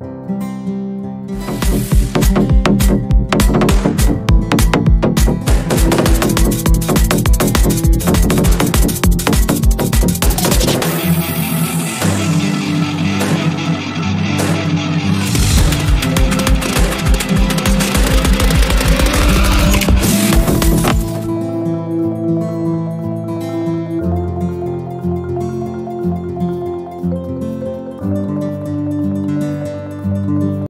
Música